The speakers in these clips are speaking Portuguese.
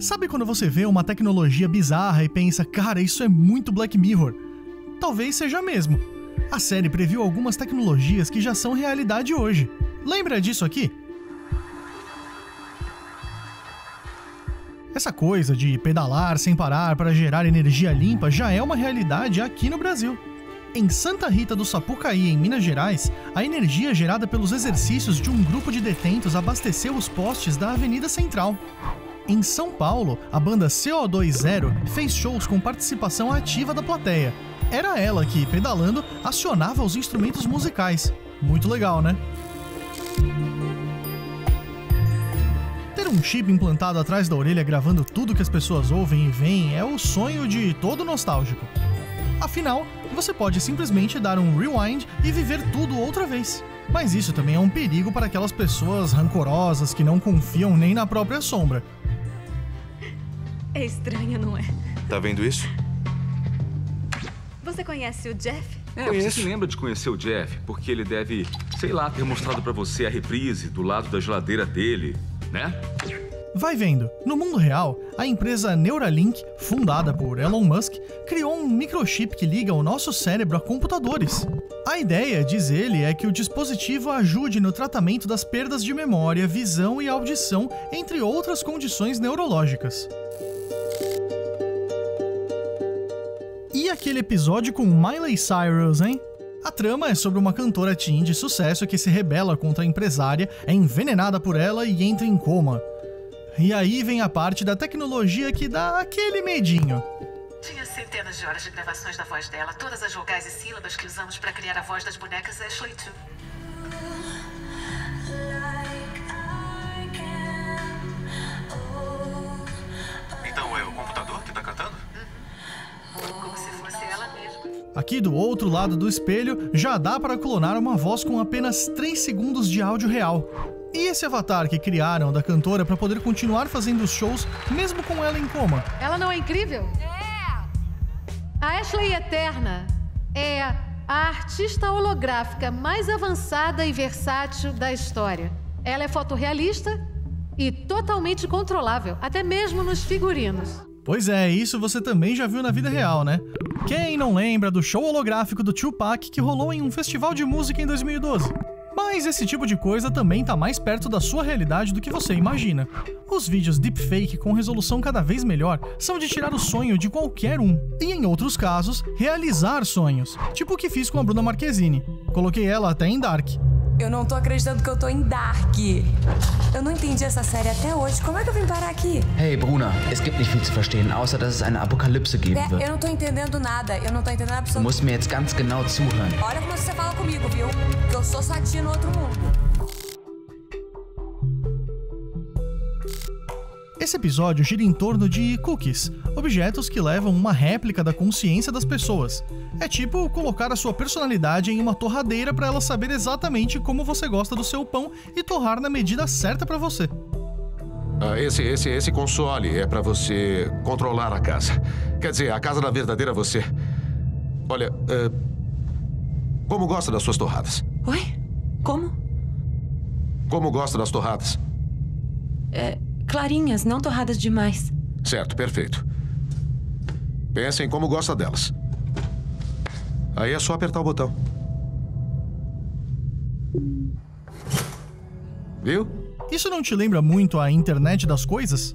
Sabe quando você vê uma tecnologia bizarra e pensa, cara, isso é muito Black Mirror? Talvez seja mesmo. A série previu algumas tecnologias que já são realidade hoje. Lembra disso aqui? Essa coisa de pedalar sem parar para gerar energia limpa já é uma realidade aqui no Brasil. Em Santa Rita do Sapucaí, em Minas Gerais, a energia gerada pelos exercícios de um grupo de detentos abasteceu os postes da Avenida Central. Em São Paulo, a banda CO2 Zero fez shows com participação ativa da plateia. Era ela que, pedalando, acionava os instrumentos musicais. Muito legal, né? Ter um chip implantado atrás da orelha gravando tudo que as pessoas ouvem e veem é o sonho de todo nostálgico. Afinal, você pode simplesmente dar um rewind e viver tudo outra vez. Mas isso também é um perigo para aquelas pessoas rancorosas que não confiam nem na própria sombra. É estranho, não é? Tá vendo isso? Você conhece o Jeff? É, você se lembra de conhecer o Jeff, porque ele deve, sei lá, ter mostrado para você a reprise do lado da geladeira dele, né? Vai vendo, no mundo real, a empresa Neuralink, fundada por Elon Musk, criou um microchip que liga o nosso cérebro a computadores. A ideia, diz ele, é que o dispositivo ajude no tratamento das perdas de memória, visão e audição, entre outras condições neurológicas. E aquele episódio com Miley Cyrus, hein? A trama é sobre uma cantora teen de sucesso que se rebela contra a empresária, é envenenada por ela e entra em coma. E aí vem a parte da tecnologia que dá aquele medinho. Tinha centenas de horas de gravações da voz dela, todas as vogais e sílabas que usamos para criar a voz das bonecas Ashley 2. Então é o computador que tá cantando? Como se fosse ela mesma. Aqui do outro lado do espelho já dá para clonar uma voz com apenas 3 segundos de áudio real. E esse avatar que criaram da cantora para poder continuar fazendo os shows mesmo com ela em coma? Ela não é incrível? É! A Ashley Eterna é a artista holográfica mais avançada e versátil da história. Ela é fotorrealista e totalmente controlável, até mesmo nos figurinos. Pois é, isso você também já viu na vida real, né? Quem não lembra do show holográfico do Tupac que rolou em um festival de música em 2012? Mas esse tipo de coisa também tá mais perto da sua realidade do que você imagina. Os vídeos deepfake com resolução cada vez melhor são de tirar o sonho de qualquer um, e em outros casos, realizar sonhos, tipo o que fiz com a Bruna Marquezine. Coloquei ela até em Dark. Eu não tô acreditando que eu tô em Dark. Eu não entendi essa série até hoje. Como é que eu vim parar aqui? Hey Bruna, es gibt nicht viel zu verstehen, außer dass es eine Apokalypse geben É, wird. eu não tô entendendo nada. Eu não tô entendendo Du absolutamente. musst mir jetzt ganz genau zuhören. Olha como você fala comigo, viu? Que eu sou satia no outro mundo. Esse episódio gira em torno de cookies, objetos que levam uma réplica da consciência das pessoas. É tipo colocar a sua personalidade em uma torradeira para ela saber exatamente como você gosta do seu pão e torrar na medida certa para você. Ah, esse, esse, esse console é pra você controlar a casa. Quer dizer, a casa da verdadeira você. Olha, eh, como gosta das suas torradas? Oi? Como? Como gosta das torradas? É, clarinhas, não torradas demais. Certo, perfeito. Pensa em como gosta delas. Aí é só apertar o botão. Viu? Isso não te lembra muito a internet das coisas?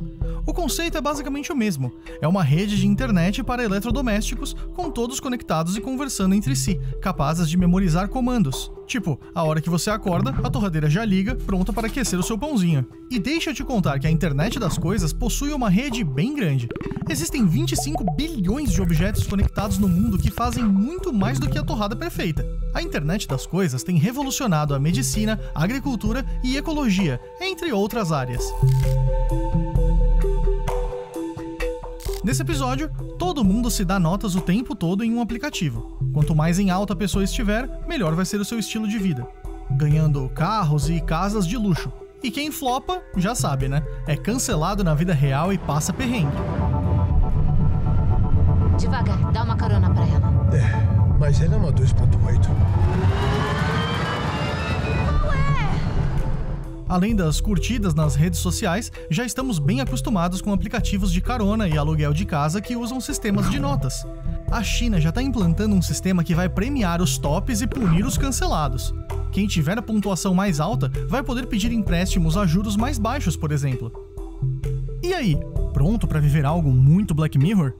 Conceito é basicamente o mesmo. É uma rede de internet para eletrodomésticos, com todos conectados e conversando entre si, capazes de memorizar comandos. Tipo, a hora que você acorda, a torradeira já liga, pronta para aquecer o seu pãozinho. E deixa eu te contar que a internet das coisas possui uma rede bem grande. Existem 25 bilhões de objetos conectados no mundo que fazem muito mais do que a torrada perfeita. A internet das coisas tem revolucionado a medicina, agricultura e ecologia, entre outras áreas. Nesse episódio, todo mundo se dá notas o tempo todo em um aplicativo. Quanto mais em alta a pessoa estiver, melhor vai ser o seu estilo de vida. Ganhando carros e casas de luxo. E quem flopa, já sabe, né? É cancelado na vida real e passa perrengue. Devagar, dá uma carona pra ela. É, mas ela é uma 2.8. Além das curtidas nas redes sociais, já estamos bem acostumados com aplicativos de carona e aluguel de casa que usam sistemas de notas. A China já está implantando um sistema que vai premiar os tops e punir os cancelados. Quem tiver a pontuação mais alta vai poder pedir empréstimos a juros mais baixos, por exemplo. E aí, pronto para viver algo muito Black Mirror?